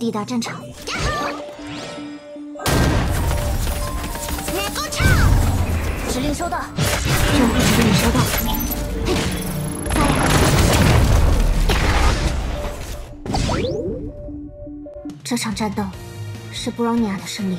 抵达战场。指令收到，任务指令收到。这场战斗是布朗尼亚的胜利。